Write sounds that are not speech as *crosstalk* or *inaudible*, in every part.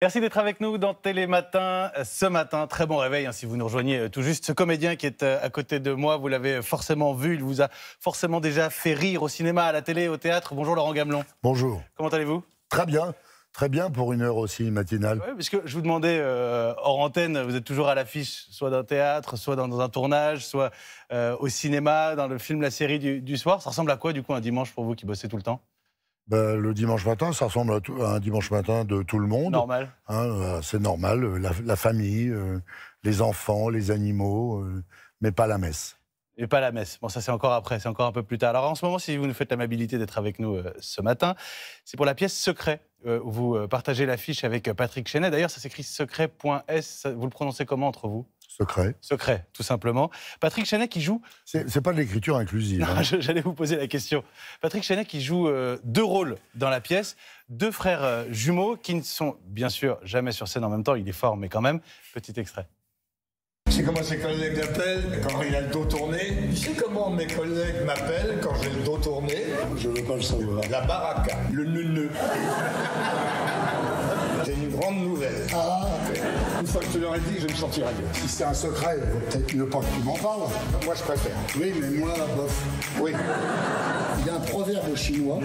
Merci d'être avec nous dans Télématin ce matin. Très bon réveil hein, si vous nous rejoignez euh, tout juste. Ce comédien qui est euh, à côté de moi, vous l'avez forcément vu, il vous a forcément déjà fait rire au cinéma, à la télé, au théâtre. Bonjour Laurent Gamelon. Bonjour. Comment allez-vous? Très bien. Très bien pour une heure aussi matinale. Oui, puisque je vous demandais euh, hors antenne, vous êtes toujours à l'affiche, soit d'un théâtre, soit dans, un tournage, soit au cinéma, dans le film La série du, du soir. Ça ressemble à quoi du coup un dimanche pour vous qui bossez tout le temps? Ben, le dimanche matin, ça ressemble à, un dimanche matin de tout le monde. Normal. Hein, euh, c'est normal, euh, la, famille, euh, les enfants, les animaux, mais pas la messe. Et pas la messe. Bon, ça c'est encore après, c'est encore un peu plus tard. Alors en ce moment, si vous nous faites l'amabilité d'être avec nous ce matin, c'est pour la pièce Secret. où vous partagez l'affiche avec Patrick Chenet. D'ailleurs, ça s'écrit secret.s. Vous le prononcez comment entre vous? Secret. Secret, tout simplement. Patrick Chenet qui joue. C'est pas de l'écriture inclusive. Hein. J'allais vous poser la question. Patrick Chenet qui joue euh, deux rôles dans la pièce, deux frères euh, jumeaux qui ne sont bien sûr jamais sur scène en même temps. Il est fort, mais quand même. Petit extrait. C'est comment ses collègues l'appellent quand il a le dos tourné. Tu sais comment mes collègues m'appellent quand j'ai le dos tourné? Je veux pas le savoir. La baraka, le neuneu. J'ai une grande nouvelle. Ah. Une fois que je te l'aurai dit, je me sentirai mieux. Si c'est un secret, peut-être ne pas que tu m'en parles. Moi, je préfère. Oui, mais moi, bof. Oui. Il y a un proverbe chinois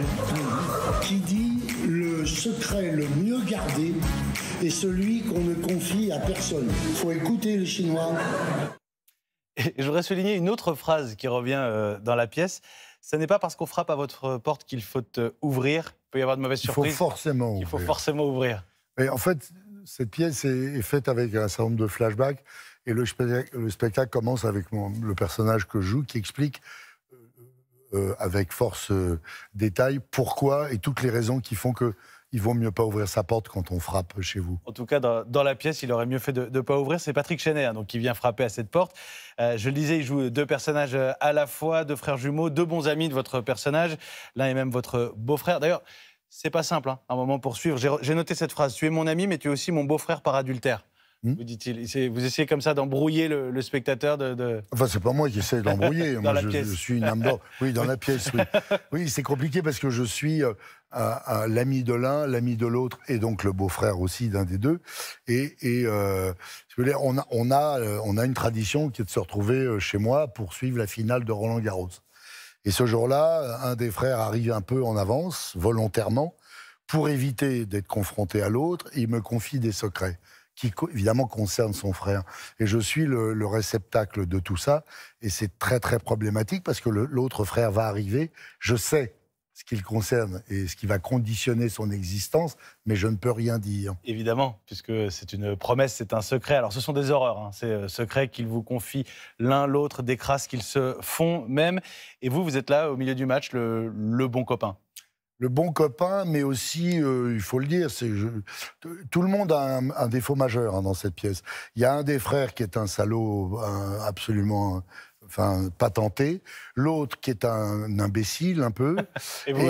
qui dit le secret le mieux gardé est celui qu'on ne confie à personne. Il faut écouter les Chinois. Et je voudrais souligner une autre phrase qui revient euh, dans la pièce. Ce n'est pas parce qu'on frappe à votre porte qu'il faut ouvrir. Il peut y avoir de mauvaises surprises. Il faut forcément ouvrir. Il faut forcément ouvrir. Mais en fait, cette pièce est, faite avec un certain nombre de flashbacks et le, spectacle commence avec le personnage que je joue qui explique euh, euh, avec force euh, détail pourquoi et toutes les raisons qui font que il vaut mieux pas ouvrir sa porte quand on frappe chez vous? En tout cas, dans, la pièce, il aurait mieux fait de ne pas ouvrir. C'est Patrick Chenet hein, donc, qui vient frapper à cette porte. je le disais, il joue deux personnages à la fois, deux frères jumeaux, deux bons amis de votre personnage. L'un est même votre beau-frère. D'ailleurs, c'est pas simple, hein, un moment pour suivre. J'ai noté cette phrase Tu es mon ami, mais tu es aussi mon beau-frère par adultère. Hmm? Vous dit-il. Vous essayez comme ça d'embrouiller le, spectateur de, Enfin, c'est pas moi qui essaie d'embrouiller. *laughs* moi, je, suis une âme d'or. Oui, dans la pièce, oui. *laughs* Oui, c'est compliqué parce que je suis euh, l'ami de l'un, l'ami de l'autre, et donc le beau-frère aussi d'un des deux. Et, euh, on, a, on, a, euh, on a une tradition qui est de se retrouver chez moi pour suivre la finale de Roland Garros. Et ce jour-là, un des frères arrive un peu en avance, volontairement, pour éviter d'être confronté à l'autre. Il me confie des secrets qui évidemment concernent son frère. Et je suis le, réceptacle de tout ça. Et c'est très très problématique parce que l'autre frère va arriver. Je sais ce qui le concerne et ce qui va conditionner son existence, mais je ne peux rien dire. Évidemment, puisque c'est une promesse, c'est un secret. Alors ce sont des horreurs, hein. c'est euh, secret qu'ils vous confient l'un l'autre, des crasses qu'ils se font même. Et vous, vous êtes là au milieu du match, le, bon copain. Le bon copain, mais aussi, euh, il faut le dire, c'est tout le monde a un, défaut majeur hein, dans cette pièce. Il y a un des frères qui est un salaud absolument enfin, pas tenté. L'autre qui est un imbécile un peu. *laughs* et vous,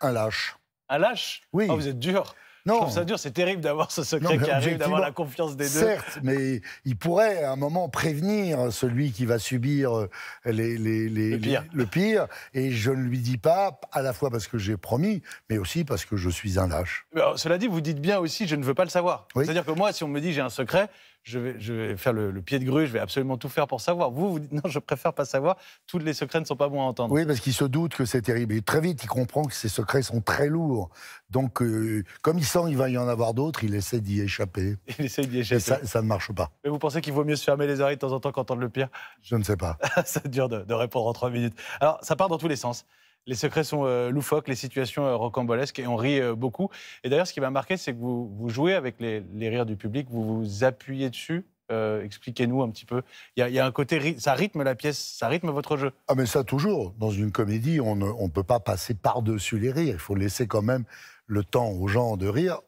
Un lâche. Un lâche? Oui. Oh, vous êtes dur. Non. Je trouve ça dur, c'est terrible d'avoir ce secret qui arrive, d'avoir la confiance des deux. Certes, mais il pourrait à un moment prévenir celui qui va subir euh, les, les, les, le, pire. le, pire. Et je ne lui dis pas, à la fois parce que j'ai promis, mais aussi parce que je suis un lâche. cela dit, vous dites bien aussi, je ne veux pas le savoir. C'est-à-dire que moi, si on me dit j'ai un secret, je vais, je vais faire le, pied de grue, je vais absolument tout faire pour savoir. Vous, vous dites *laughs* non, je préfère pas savoir. Tous les secrets ne sont pas bons à entendre. Oui, parce qu'il se doute que c'est terrible. Et très vite, il comprend que ces secrets sont très lourds. Donc, euh, comme il sent qu'il va y en avoir d'autres, il essaie d'y échapper. *laughs* Il essaie d'y échapper. Et ça, ne marche pas. Mais vous pensez qu'il vaut mieux se fermer les oreilles de temps en temps quand entendre le pire? Je ne sais pas. *laughs* c'est dur de, de répondre en trois minutes. Alors, ça part dans tous les sens. Les secrets sont euh, loufoques, les situations euh, rocambolesques et on rit beaucoup. Et d'ailleurs, ce qui m'a marqué, c'est que vous, jouez avec les, rires du public, vous vous appuyez dessus euh, expliquez-nous un petit peu. Il y, a un côté, ça rythme la pièce, ça rythme votre jeu. Ah mais ça toujours. Dans une comédie, on ne peut pas passer par-dessus les rires. Il faut laisser quand même le temps aux gens de rire,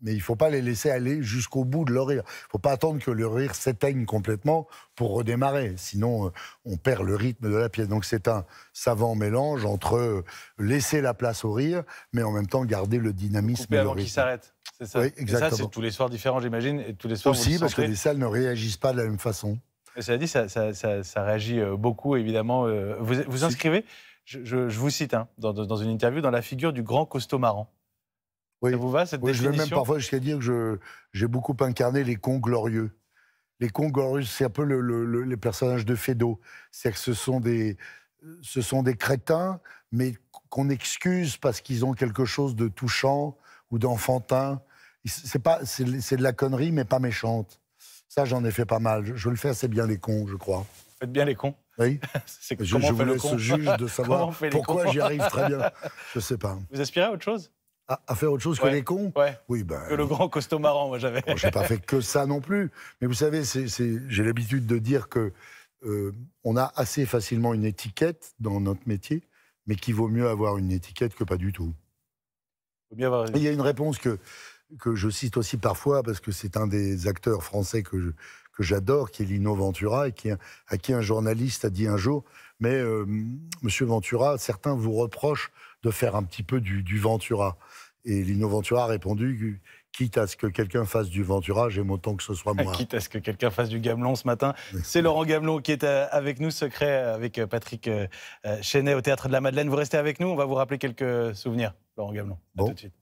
mais il ne faut pas les laisser aller jusqu'au bout de leur rire. Il ne faut pas attendre que le rire s'éteigne complètement pour redémarrer, sinon euh, on perd le rythme de la pièce. Donc c'est un savant mélange entre euh, laisser la place au rire, mais en même temps garder le dynamisme. Couper avant qu'il s'arrête. C'est ça. Oui, exactement. Et ça, c'est tous les soirs différents, j'imagine. Et tous les soirs, Aussi, parce que les salles ne réagissent pas de la même façon. Et cela dit, ça, réagit euh, beaucoup, évidemment. Vous vous inscrivez, je, vous cite hein, dans, dans, une interview, dans la figure du grand costaud marrant. Ça vous va cette définition Je vais même parfois jusqu'à dire que j'ai beaucoup incarné les cons glorieux. Les cons glorieux, c'est un peu les personnages de Fédo. C'est que ce sont des, ce sont des crétins, mais qu'on excuse parce qu'ils ont quelque chose de touchant ou d'enfantin. C'est pas, c'est de la connerie, mais pas méchante. Ça, j'en ai fait pas mal. Je, le fais assez bien les cons, je crois. Vous faites bien les cons Oui. *laughs* je, je vous laisse juge de *laughs* savoir pourquoi j'y arrive très bien. Je sais pas. Vous aspirez à autre chose? À, faire autre chose que les cons? Ouais. Oui, ben. Que le grand costaud marrant, moi j'avais. Je j'ai pas fait que ça non plus. Mais vous savez, j'ai l'habitude de dire que euh, on a assez facilement une étiquette dans notre métier, mais qu'il vaut mieux avoir une étiquette que pas du tout. Il y a une réponse que, que je cite aussi parfois, parce que c'est un des acteurs français que que j'adore, qui est Lino Ventura, et qui, à qui un journaliste a dit un jour, mais euh, Monsieur Ventura, certains vous reprochent de faire un petit peu du, du Ventura. Et Lino Ventura a répondu quitte à ce que quelqu'un fasse du Ventura, j'aime autant que ce soit moi. quitte à ce que quelqu'un fasse du Gamelon ce matin. C'est Laurent Gamelon qui est euh, avec nous, secret euh, avec Patrick Chenet au Théâtre de la Madeleine. Vous restez avec nous, on va vous rappeler quelques souvenirs, Laurent Gamelon. Bon. tout de suite.